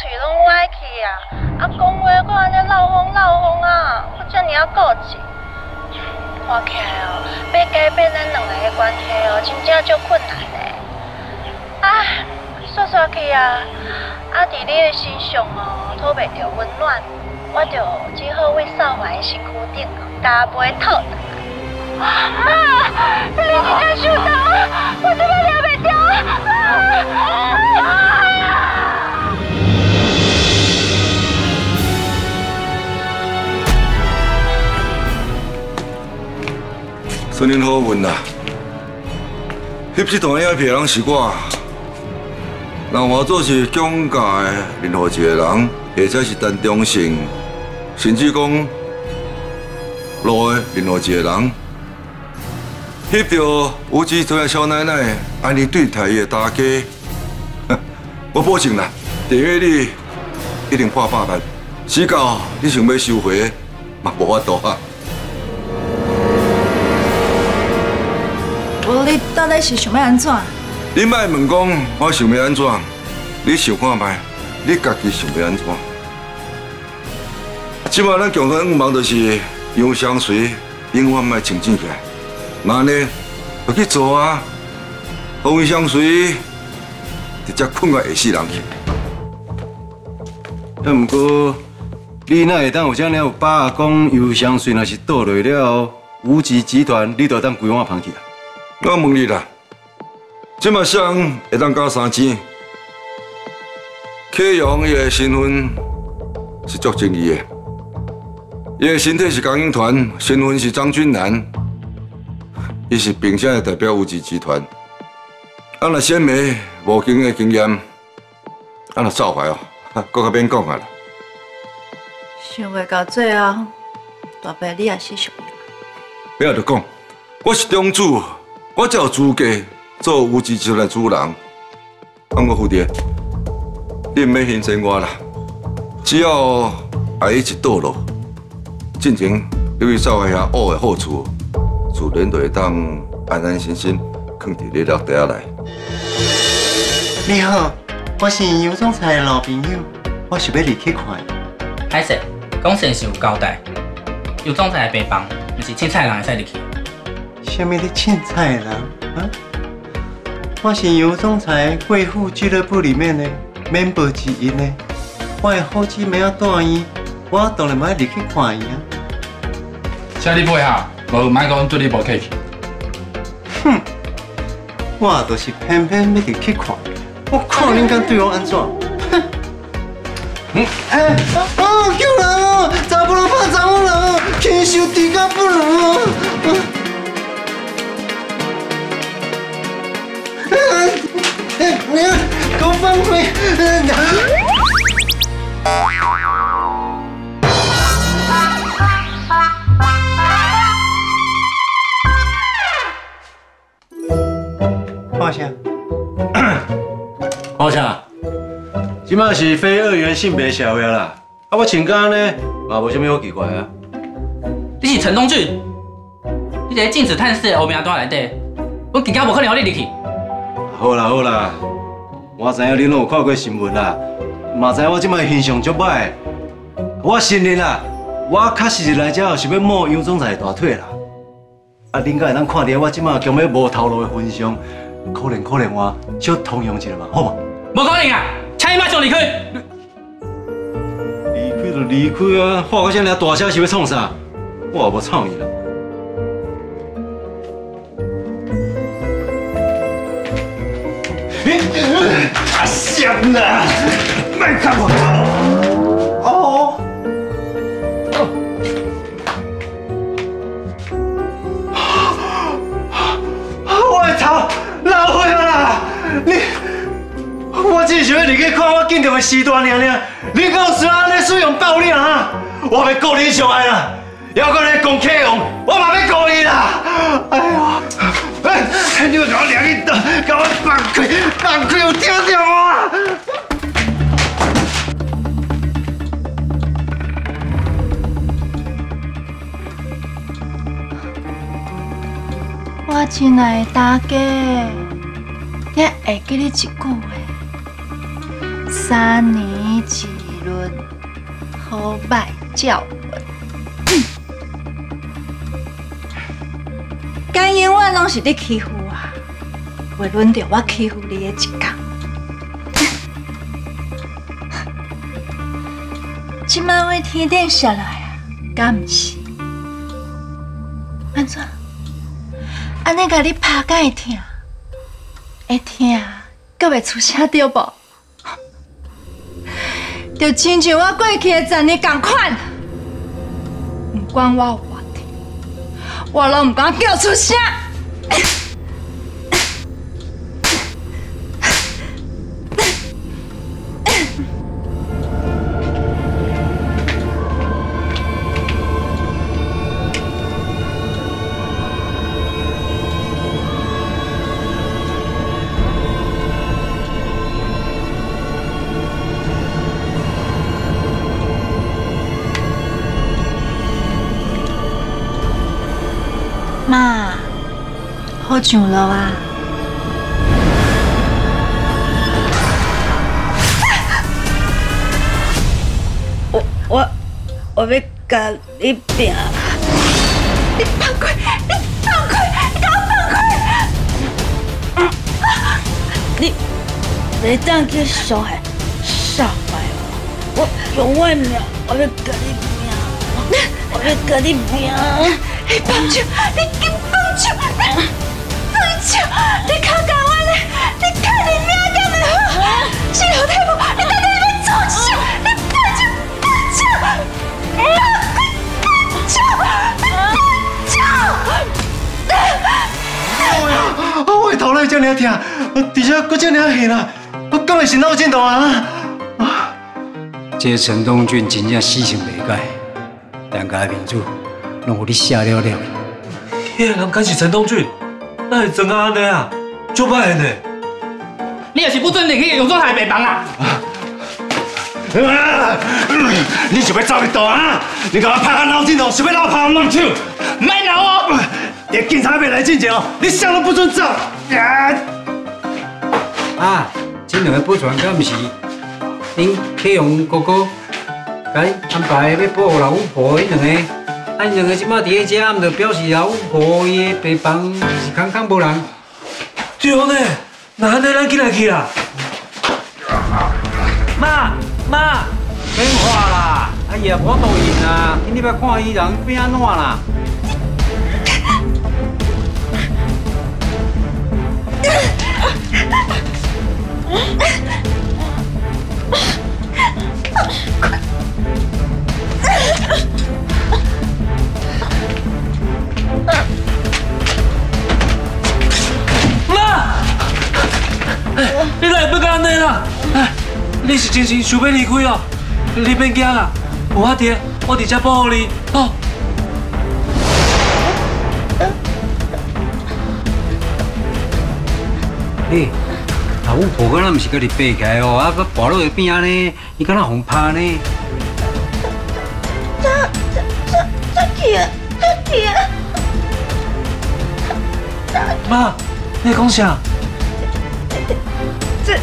嘴拢歪去啊！啊，讲话搁安尼漏风漏风啊！我遮尔啊顾忌，看起来哦，要改变咱两个的关系哦，真正足困难的。唉，说说去啊，啊，伫你的身上哦，讨袂着温暖，我就只好为少华的身躯顶加杯套。妈，你真正受伤，我怎么了袂掉新年好运啦！翕这段影片人是我，人话做是蒋家的任何一个人，或者是陈忠信，甚至讲路的任何一个人，翕到有志做个小奶奶安尼对待伊的大家，我保证啦，第一你一定破百万，死到你想要收回，嘛无法度啊！你到底是想要安怎？你莫问讲我想要安怎，你想看觅，你家己想要安怎？即摆咱共同愿望就是杨相随永远莫清醒起来，慢呢要去做啊！杨相随直接困到会死人去。啊，毋过你那会当有这样有把握讲杨相随若是倒落了无极集团，你就当规碗放弃啊？我问你啦，即马谁会当交三钱？启阳伊的身份是足正义的，伊的身体是江英团，身份是张俊南，伊是并且代表无极集团。啊，若鲜梅无经验经验，啊，若造怀哦，搁较免讲啊啦。想袂到最后，大伯你也是属于不要着讲，我是中主。我才有资格做无极集团的主人。啊，我蝴蝶，你唔要牺牲我啦。只要阿姨一倒落，进前你去找下恶的好处，自然就会当安安心心放伫你落底下来。你好，我是尤总裁的老朋友，我想要入去看。歹势，讲先是有交代，尤总裁的病房，毋是凊彩人会使入去。什么的凊彩人啊？我是杨总裁贵妇俱乐部里面的 member 之一呢。我的好姊妹要住院，我当然要入去看伊啊。请你配合，无莫讲对你无客气。哼，我就是偏偏要入去看，我看恁敢对我安怎？哼！嗯，哎，哦，救人哦！查甫人怕查某人哦，天受地甲不如你给我放回！放下。放下。今麦是非二元性别社会啦，啊，我穿甲呢，嘛无啥物好奇怪啊。你是陈东俊，你在禁止探视的后面带内底，我更加无可能让你入去。好啦好啦，我知影你拢有看过新闻啦，嘛知影我即摆形象足歹，我承认啦，我确实是来这是要摸杨总裁的大腿啦。啊，恁敢会当看到我即摆强要无头路的分相，可怜可怜我，小通融一下嘛，好嘛？无可能啊，请你马上离开。离开就离开啊，话到这尔大声是要创啥？我也无创意啦。啊！香啊！卖看我！哦！我操！老灰啦！你，我只是想要入去看我紧张的时段尔尔，你告诉我安尼使用暴力啊！我要告你上来啦！要搁来讲启用，我嘛要告你啦！哎呦！你要给我两一刀，给我放开，放开，我听听我。我亲爱的大家，我会记你一句话：三年一轮，好歹教训。该永远拢是你欺负，会轮到我欺负你的一天。即摆为天顶下来啊，敢毋是？安怎？安尼甲你拍敢会疼？会疼，阁袂出声对无？就亲像我过去的十年共款，不管我有偌疼，我拢唔敢叫出声。妈，好上路啊！我我我要甲你拼！你放开！你放开！你给我放开！你你这样去伤害伤害我，我用我的命，我要甲你拼！我要跟你拼！你放手！你紧放手！你放手！你靠近我咧！你看你命敢会好？是老太婆，你到底要做啥？你放手！放手！放手！放手！我的头来这么疼，而且搁这么远啊！我敢会是脑震荡啊！这陈东俊真正死性未改，两家民主拢有你写了了。迄个人敢是陈东俊？那会怎啊安尼啊？足歹的呢！你也是不准你去永中海病房啊！啊！你想要走去倒啊？你甲我拍下脑筋哦，想要让我拍乱手？唔免闹我！连警察也来进前哦，你想都不准走！啊！啊，这两个保全敢毋是恁启勇哥哥甲你安排要保护老巫婆迄两个？啊，因两个即马伫咧遮，毋着表示老巫婆伊个病房是空空无人。对呢，那安尼咱进来去啦。妈妈，免话啦，阿爷，我都赢啦，今日要看伊人变安怎啦？想要离开哦？你别惊啦，有我伫，我伫遮保护你哦。诶，老巫婆敢若毋是甲你爬起来哦，啊，佮跋落去边安尼，伊敢若互拍呢？妈，你在讲啥？这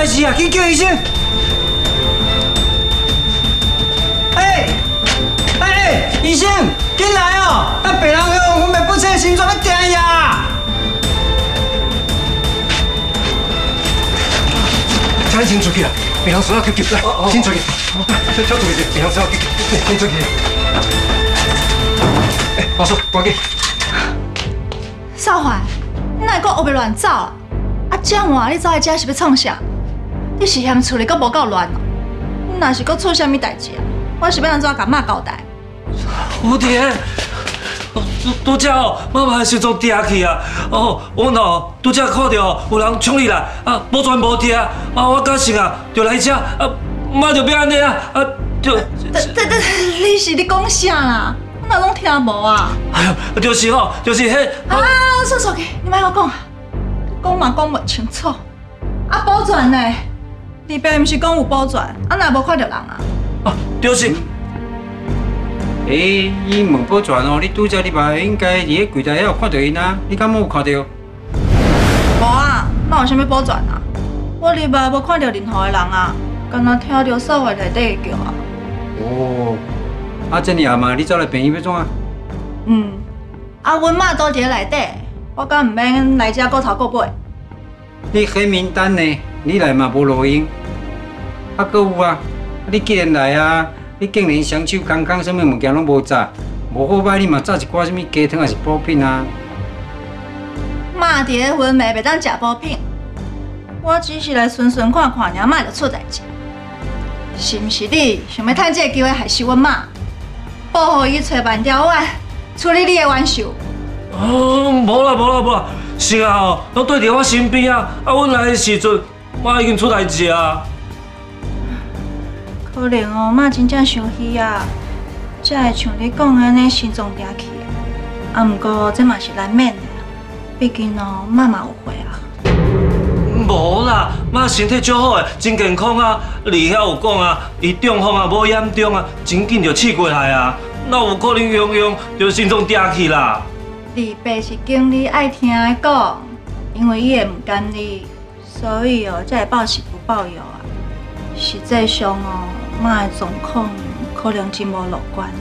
代志啊！去叫医生！哎哎，医生，紧来哦！啊，病人有我们不清的心脏要停呀！赶紧出去啦！病人需要救急，来，先出去。先跳出去，病人需要救急，先出去。哎，华叔，赶紧。少怀，你哪会搁后边乱走啊？啊，这样晚你走来这是要创啥？你是嫌厝里搁无够乱哦？你若是搁出啥物代志啊？我是要安怎甲妈交代？蝴蝶，哦，拄只哦，妈妈的心脏跌去啊！哦，我喏，拄只看到有人冲入来，啊，无全无跌啊！啊，我假想啊，就来遮，啊，妈就变安尼啊，啊，就，这这这，你是你讲啥啦？我哪拢听无啊？哎呦，就是哦，就是迄，啊，算算去，你莫我讲啊，讲嘛讲不清楚，啊，保全呢？你爸毋是讲有保全，啊，哪无看到人啊？啊，就是。诶，伊问保全哦，你拄则你爸应该伫咧柜台遐有看到因啊？你敢无有看到？无啊，哪有啥物保全啊？我入来无看到任何的人啊，敢若听到扫话内底叫啊。哦，啊，这尔阿妈，你走来病院要怎啊？嗯，啊，阮妈都伫咧内底，我敢毋免来遮顾头顾尾。你黑名单呢？你来嘛无录音。啊，搁有啊，你既然来啊，你竟然双手空空，什么物件拢无炸，无好歹你嘛炸一寡什么鸡汤还是补品啊？妈伫咧昏迷，袂当食补品。我只是来顺顺看看，尔莫就出代志。是毋是你想要趁这个机会害死阮妈，保护伊找万条丸处理你的冤仇？哦，无啦无啦无啦，是啊吼，拢对伫我身边啊。啊，阮来的时阵，妈已经出代志啊。可怜哦，妈真正伤虚啊，才会像你讲安尼心脏病去。啊，不过这嘛是难免的，毕竟哦，妈嘛有岁啊。无啦，妈身体足好诶，真健康啊！你遐有讲啊，伊中风啊，无严重啊，真紧就试过来啊，哪有可能用用就心脏病去啦？李爸是经理爱听的讲，因为伊会唔甘你，所以哦才会报喜不报忧啊。实际上哦，妈的状况可能真无乐观哦。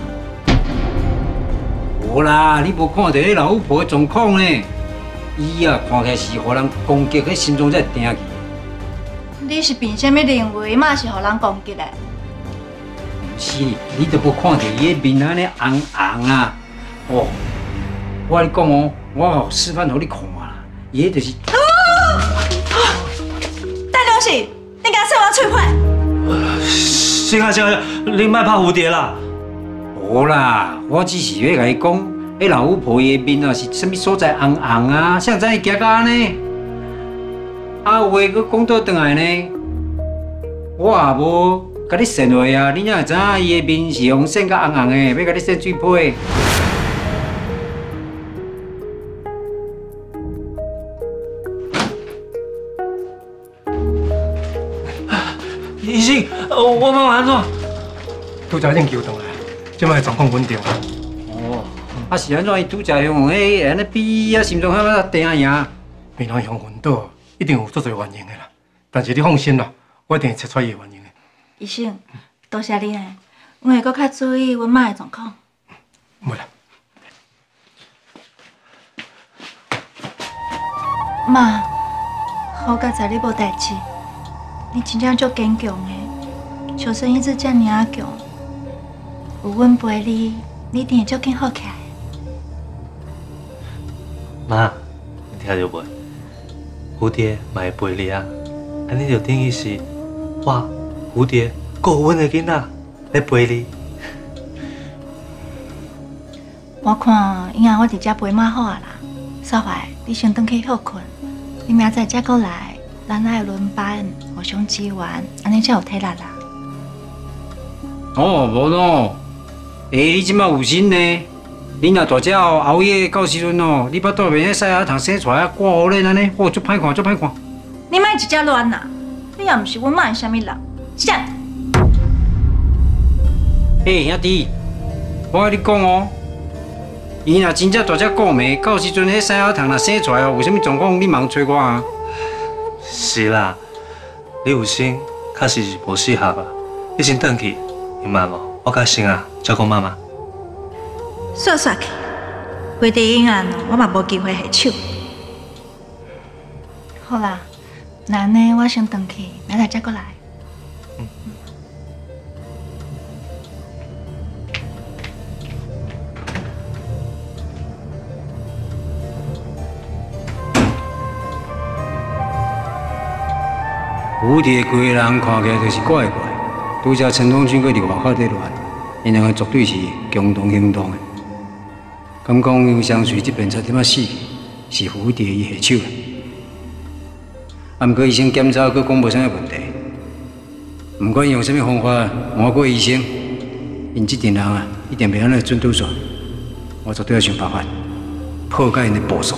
无啦，你无看到你老婆的状况呢？伊啊，看起来是互人攻击，迄心脏才定去。你是凭什么认为妈是互人攻击的？是，你都无看到伊的面安尼红红啊！哦，我跟你讲哦，我示范互你看啦，伊就是。你给他塞我脆破。行啊行啊，你莫怕蝴蝶啦。无啦，我只是要甲伊讲。迄老巫婆伊面啊，是啥物所在红红啊？像怎会行到安尼？啊，有诶，佫讲倒转来呢？我也无甲你神话啊，你哪会知影伊诶面是用洗甲红红诶？要甲你洗水配？拄则应救回来，即摆状况稳定。啊是安怎？伊拄则用迄安尼比啊，心脏遐啊定赢。病人向昏倒，一定有足侪原因的啦。但是你放心啦，我一定会找出伊原因的。医生，多谢你呢，我会搁较注意阮妈的状况。没啦。妈，好佳在你无代志，你真正足坚强的，求生意志遮尔啊强，有阮陪你，你一定会足紧好起来。妈，你听到袂？蝴蝶嘛会陪你啊，安尼就等于是我蝴蝶顾阮的囡仔来陪你。我看以后我伫遮陪妈好啊啦，少怀，你先回去休困，你明仔再过来，咱爱轮班，互相支援，安尼才有体力啦。哦，无咯，诶，你即摆有心呢？你若大只哦，熬夜到时阵哦，你把肚面迄细牙糖生出来啊，挂好咧安尼，哦，足歹看，足歹看。你莫一只乱呐，你也毋是阮妈的啥物人，是啊。嘿，兄弟，我甲你讲哦，伊若真正大只过暝，到时阵迄细牙糖若生出来哦，有啥物状况，你忙找我啊。是啦，你有心，确实是无适合啊。你先转去，明白无？我甲先啊，照顾妈妈。煞煞去，规地影啊，我嘛无机会下手。好啦，那呢，我先回去，明仔再过来。蝴蝶归人看起来就是怪怪，拄则陈东军搁伫外口在乱，因两个绝对是共同行动的。敢讲尤香水这边差点仔死，是蝴蝶伊下手的。啊，毋过医生检查佫讲无啥物问题。毋管用啥物方法瞒过医生，因这阵人啊，一定袂安尼准拄煞。我绝对要想办法破解因的部署。